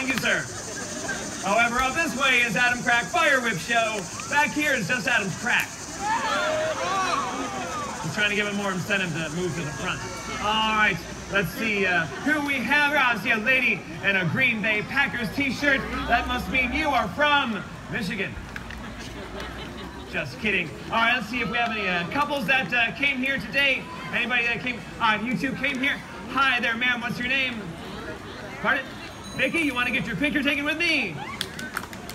Thank you, sir. However, up this way is Adam Crack Fire Whip Show. Back here is just Adam's Crack. I'm trying to give him more incentive to move to the front. All right, let's see uh, who we have. I see a lady in a Green Bay Packers t-shirt. That must mean you are from Michigan. Just kidding. All right, let's see if we have any uh, couples that uh, came here today. Anybody that came on YouTube came here? Hi there, ma'am. What's your name? Pardon? Vicky, you want to get your picture taken with me?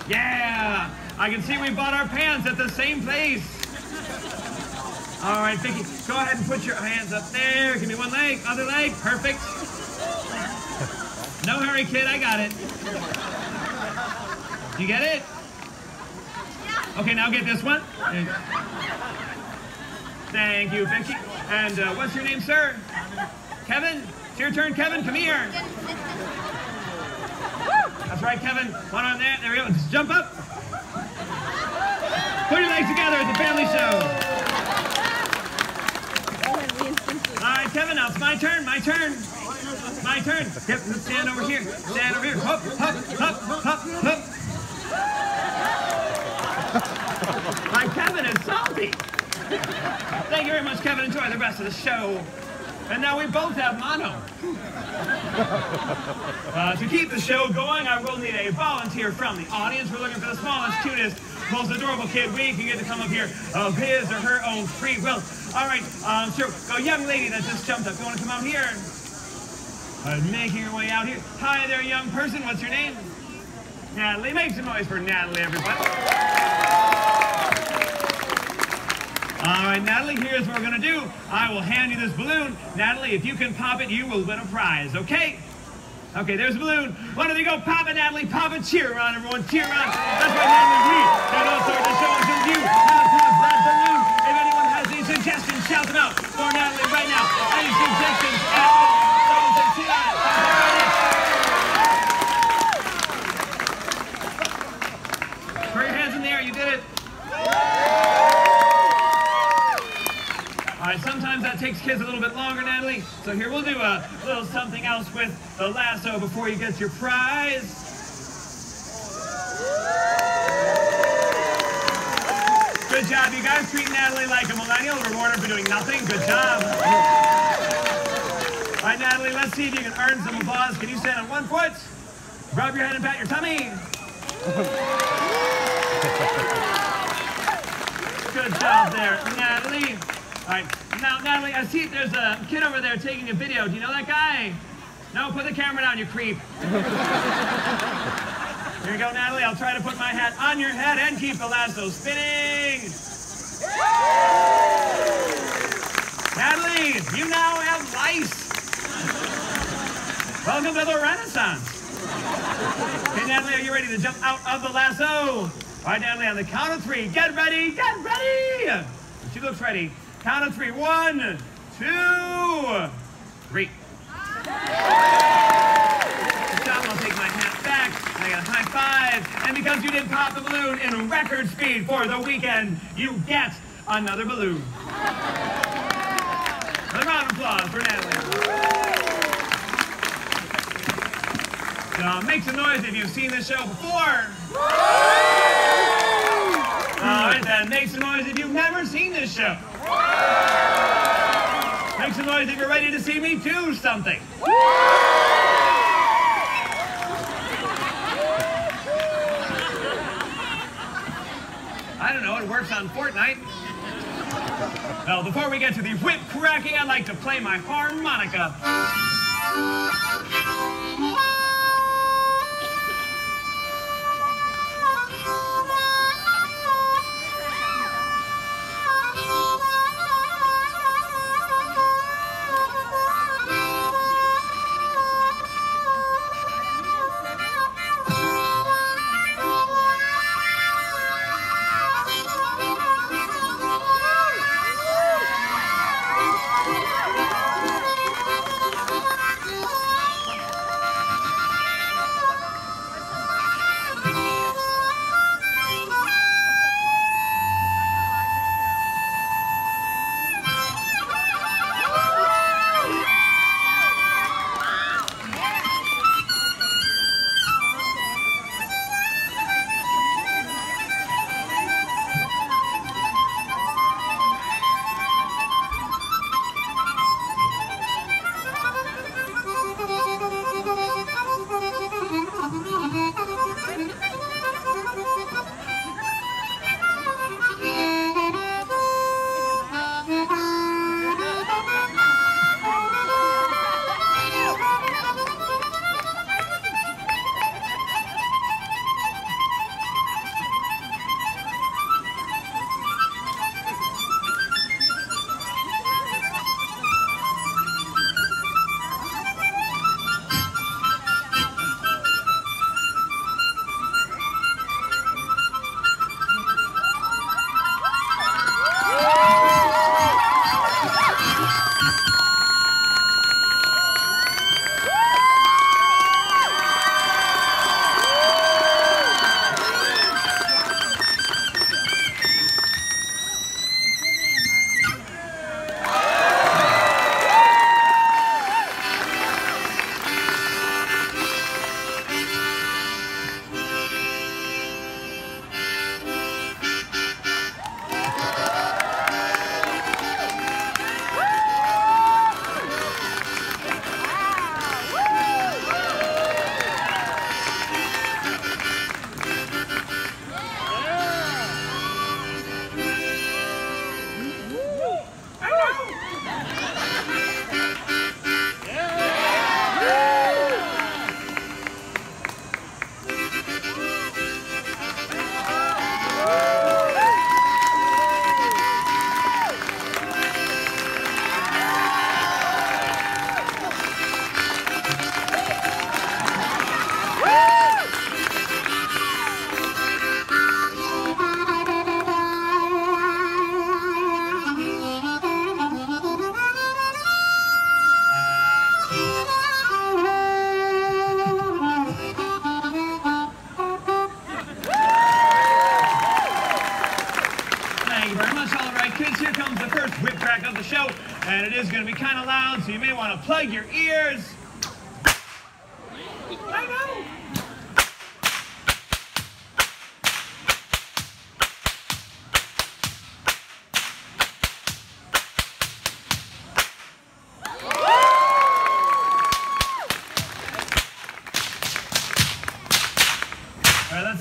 Yeah. I can see we bought our pants at the same place. All right, Vicky, go ahead and put your hands up there. Give me one leg, other leg. Perfect. No hurry, kid. I got it. You get it? Okay, now get this one. Thank you, Vicky. And uh, what's your name, sir? Kevin? It's your turn, Kevin. Come here. That's right, Kevin. One on there. There we go. Just jump up. Put your legs together. It's a family show. All right, Kevin. Now it's my turn. My turn. My turn. Yep. Stand over here. Stand over here. Hop, hop, hop, hop, hop. My Kevin is salty. Thank you very much, Kevin. Enjoy the rest of the show. And now we both have mono. Uh, to keep the show going, I will need a volunteer from the audience. We're looking for the smallest, cutest, most adorable kid we can get to come up here of his or her own free will. All right, um, so a young lady that just jumped up. You want to come out here? Uh, making her way out here. Hi there, young person. What's your name? Natalie. Make some noise for Natalie, everybody. All right, Natalie, here's what we're gonna do. I will hand you this balloon. Natalie, if you can pop it, you will win a prize, okay? Okay, there's a balloon. Why don't you go pop it, Natalie? Pop it. Cheer on, everyone. Cheer on. That's right, Natalie. We can also the show us if you have to have that balloon. If anyone has any suggestions, shout them out for Natalie right now. Any suggestions at all? Someone say, cheer on it. Put your hands in the air. You did it. All right, sometimes that takes kids a little bit longer, Natalie. So here we'll do a little something else with the lasso before you get your prize. Good job, you guys. Treat Natalie like a millennial. Reward her for doing nothing. Good job. All right, Natalie, let's see if you can earn some applause. Can you stand on one foot? Rub your head and pat your tummy. Good job there, Natalie. All right, now, Natalie, I see there's a kid over there taking a video. Do you know that guy? No, put the camera down, you creep. Here you go, Natalie. I'll try to put my hat on your head and keep the lasso spinning. Natalie, you now have lice. Welcome to the Renaissance. Okay, Natalie, are you ready to jump out of the lasso? All right, Natalie, on the count of three. Get ready, get ready. She looks ready. Count of three. One, two, three. Good job. I'll take my hat back. I got a high five. And because you did pop the balloon in record speed for the weekend, you get another balloon. Another round of applause for Natalie. Uh, make some noise if you've seen this show before. All right, then make some noise if you've never seen this show. Make some noise if you're ready to see me do something. I don't know, it works on Fortnite. Well, before we get to the whip cracking, I'd like to play my harmonica.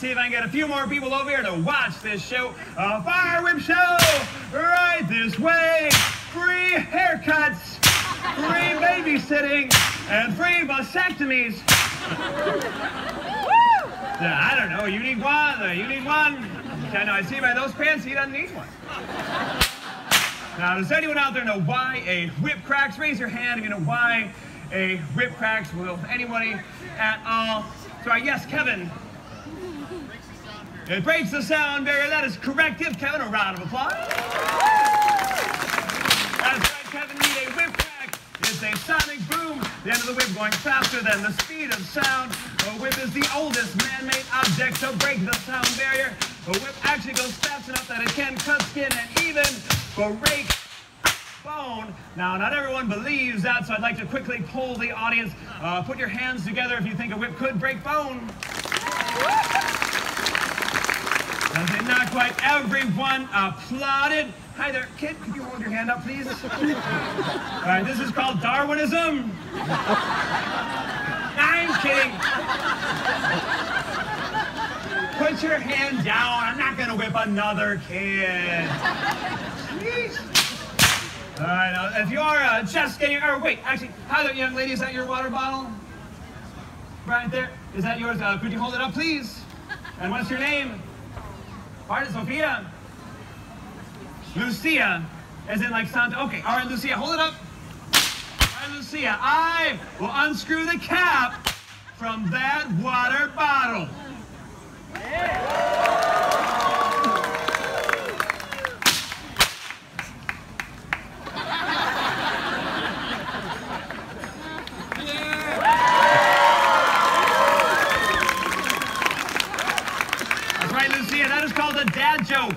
See if I can get a few more people over here to watch this show. A Fire Whip Show right this way. Free haircuts, free babysitting, and free vasectomies. Yeah, I don't know. You need one. You need one. I know. I see by those pants he doesn't need one. Now, does anyone out there know why a whip cracks? Raise your hand if you know why a whip cracks. Will anybody at all? Sorry, yes, Kevin. It breaks the sound barrier. That is correct. Give Kevin a round of applause. That's right, Kevin. Need a whip crack. It's a sonic boom. The end of the whip going faster than the speed of sound. A whip is the oldest man-made object to break the sound barrier. A whip actually goes fast enough that it can cut skin and even break bone. Now, not everyone believes that, so I'd like to quickly poll the audience. Uh, put your hands together if you think a whip could break bone. Not quite everyone applauded. Hi there, kid. Could you hold your hand up, please? All right, this is called Darwinism. I'm kidding. Put your hand down. I'm not gonna whip another kid. Jeez. All right, now, if you are uh, just getting, or wait, actually, hi there, young lady. Is that your water bottle? Right there. Is that yours? Uh, could you hold it up, please? And what's your name? Pardon, Sophia? Lucia, as in like Santa. Okay, all right, Lucia, hold it up. All right, Lucia, I will unscrew the cap from that water bottle. That's right, Lucia, that is called a dad joke.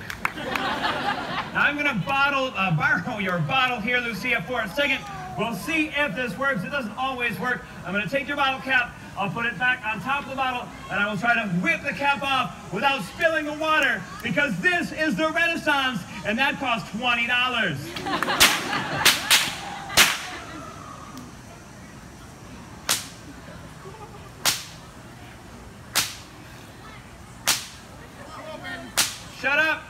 I'm gonna bottle, uh, borrow your bottle here, Lucia, for a second. We'll see if this works. It doesn't always work. I'm gonna take your bottle cap, I'll put it back on top of the bottle, and I will try to whip the cap off without spilling the water, because this is the Renaissance, and that costs $20. Shut up!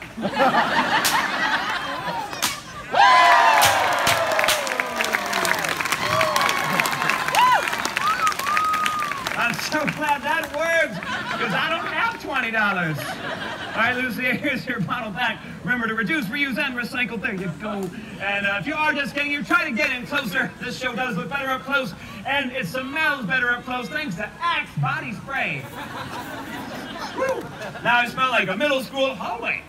I'm so glad that worked because I don't have $20. All right, Lucy, here's your bottle back. Remember to reduce, reuse, and recycle. There you go. And uh, if you are just getting, you try to get in closer. This show does look better up close, and it smells better up close thanks to Axe Body Spray. Woo. Now I smell like a middle school hallway.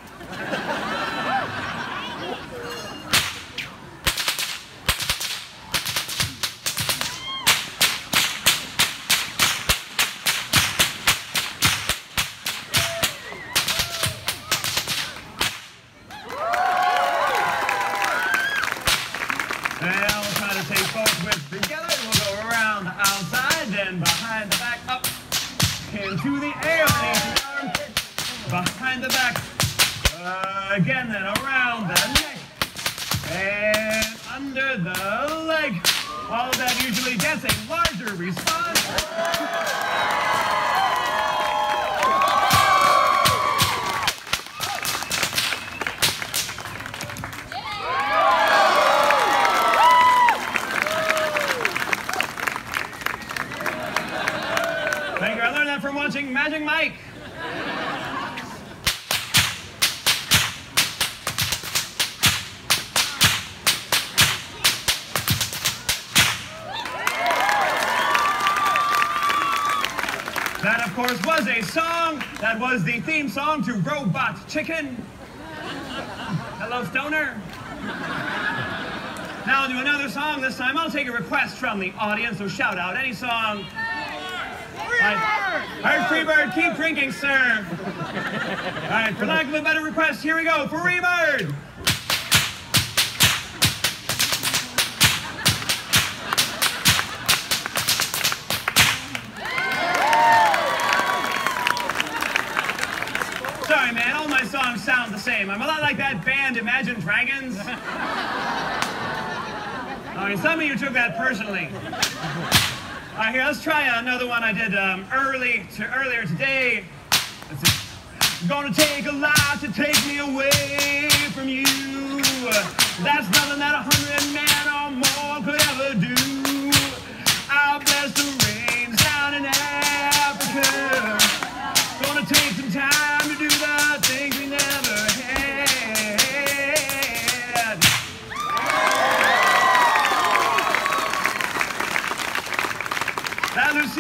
Again, then around the neck and under the leg. All of that usually gets a larger response. Thank you. I learned that from watching Magic Mike. Of course, was a song. That was the theme song to Robot Chicken. Hello, Stoner. Now I'll do another song. This time I'll take a request from the audience, so shout out any song. Right, right, Freebird, keep drinking, sir. All right, for lack of a better request, here we go. Freebird. The same. I'm a lot like that band Imagine Dragons. Okay, some of you took that personally. All right, here, let's try another one I did um, early to earlier today. Gonna take a lot to take me away from you. That's nothing that a hundred men or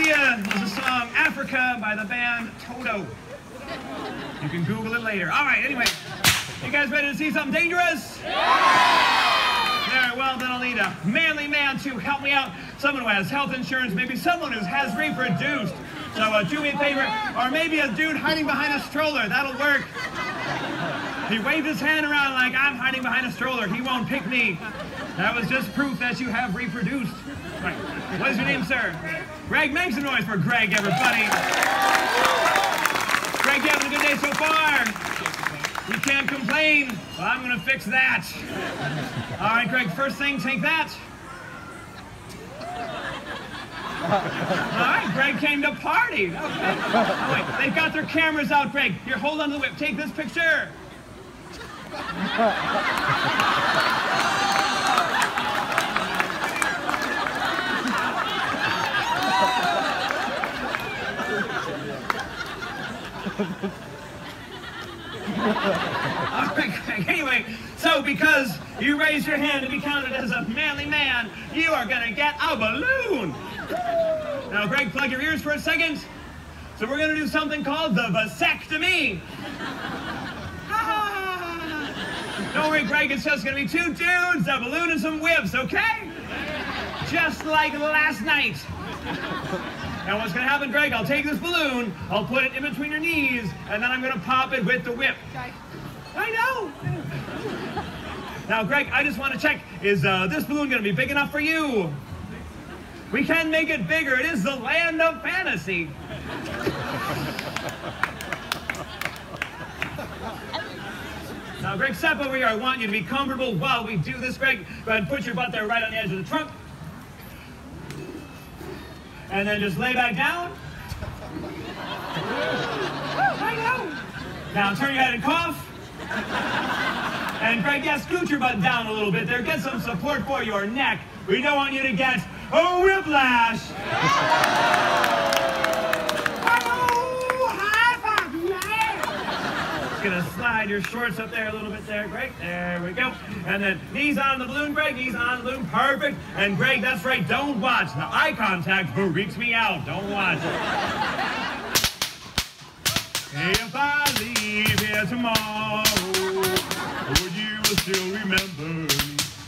Lucia was a song Africa by the band Toto. You can Google it later. All right, anyway, you guys ready to see something dangerous? Yeah! Very well, then I'll need a manly man to help me out. Someone who has health insurance, maybe someone who has reproduced. So uh, do me a favor, or maybe a dude hiding behind a stroller. That'll work. He waved his hand around like I'm hiding behind a stroller. He won't pick me. That was just proof that you have reproduced. Right. What is your name, sir? Greg. Make some noise for Greg, everybody. Greg, you having a good day so far? You can't complain. Well, I'm going to fix that. All right, Greg, first thing, take that. All right, Greg came to party. Okay. Oh, wait, they've got their cameras out, Greg. Here, hold on to the whip. Take this picture. Right. Anyway, so because you raised your hand to be counted as a manly man, you are going to get a balloon. Now, Greg, plug your ears for a second. So we're going to do something called the vasectomy. Don't worry, Greg, it's just going to be two dudes, a balloon, and some whips, okay? Just like last night. Now what's going to happen, Greg, I'll take this balloon, I'll put it in between your knees, and then I'm going to pop it with the whip. I know. Now, Greg, I just want to check, is uh, this balloon going to be big enough for you? We can make it bigger. It is the land of fantasy. Now, Greg, step over here. I want you to be comfortable while we do this, Greg. Go ahead and put your butt there right on the edge of the trunk. And then just lay back down. Now turn your head and cough. And Greg, yeah, scoot your butt down a little bit there. Get some support for your neck. We don't want you to get a whiplash. Gonna slide your shorts up there a little bit there. Great. There we go. And then knees on the balloon, Greg. Knees on the balloon. Perfect. And Greg, that's right. Don't watch. The eye contact freaks me out. Don't watch. If I leave here tomorrow, would you still remember me?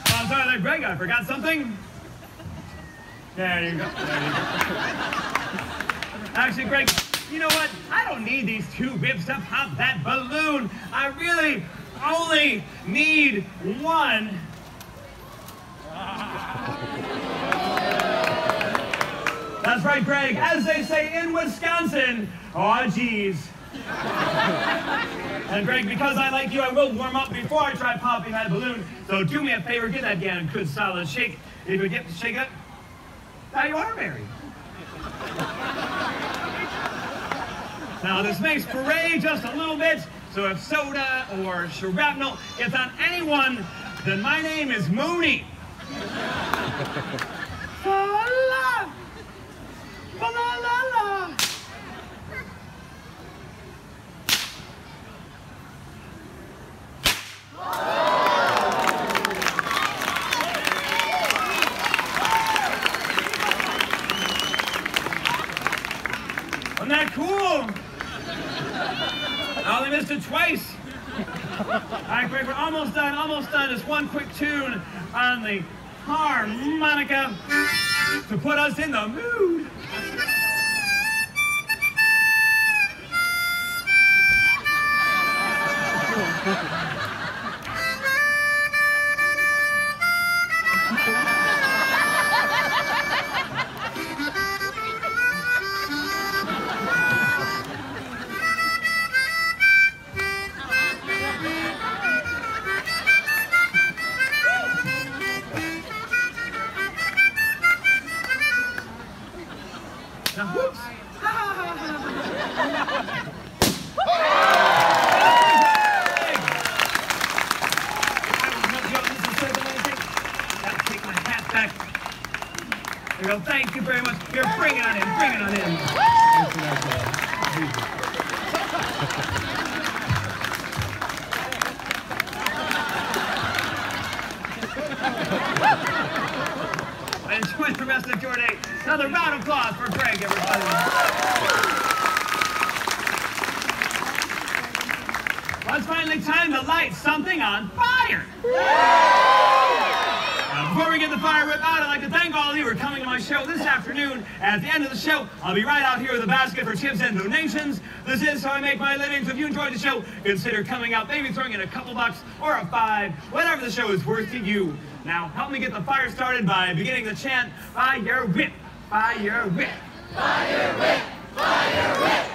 Oh, I'm sorry there, Greg. I forgot something. There you go. There you go. Actually, Greg, you know what? I don't need these two whips to pop that balloon. I really only need one. That's right, Greg. As they say in Wisconsin, oh geez. And Greg, because I like you, I will warm up before I try popping that balloon. So do me a favor, give that a good solid shake. If you get to shake it, now you are married. Now this makes parade just a little bit, so if soda or shrapnel gets on anyone, then my name is Mooney. la la almost done. Just one quick tune on the harmonica to put us in the mood. round of applause for Greg, everybody. Well, it's finally time to light something on fire. Uh, before we get the fire whip out, I'd like to thank all of you for coming to my show this afternoon. At the end of the show, I'll be right out here with a basket for tips and donations. This is how I make my living. So if you enjoyed the show, consider coming out, maybe throwing in a couple bucks or a five, whatever the show is worth to you. Now, help me get the fire started by beginning the chant, Fire Whip, Fire Whip. Fire whip, fire whip,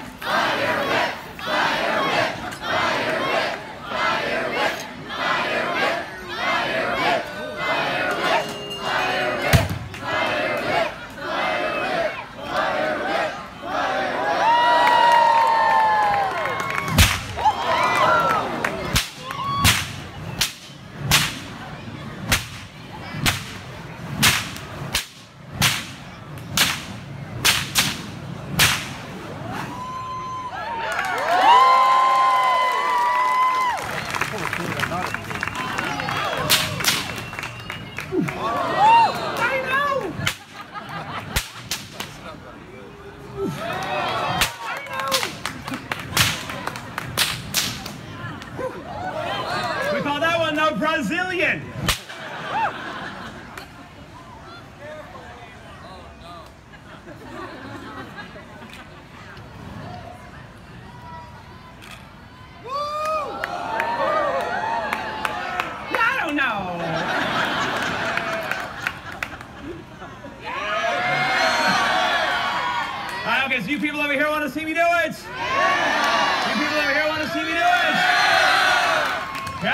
Woo.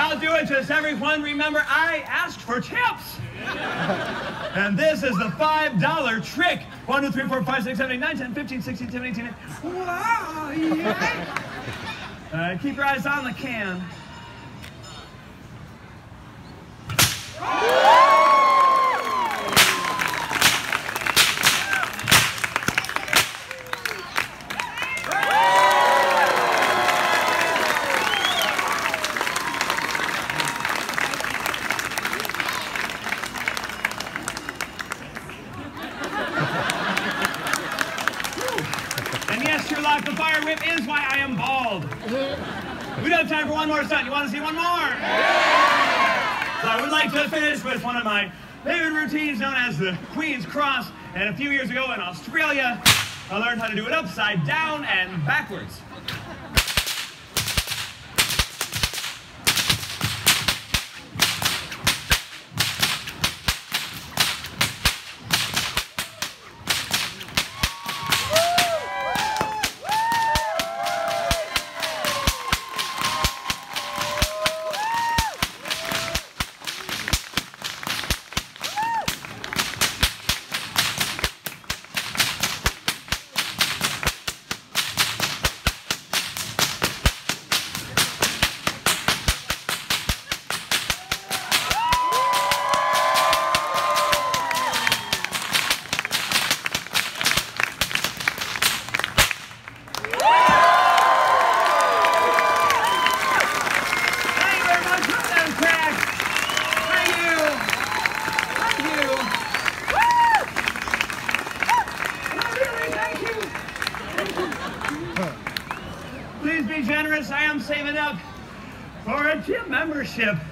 I'll do it. Just everyone remember, I asked for tips. And this is the $5 trick. 1, 2, 3, 4, 5, 6, 7, 8, 9, 10, 15, 16, 17, 18. Wow, yeah. Uh, keep your eyes on the can. We don't have time for one more stunt. You want to see one more? So I would like to finish with one of my favorite routines known as the Queen's Cross. And a few years ago in Australia, I learned how to do it upside down and backwards. friendship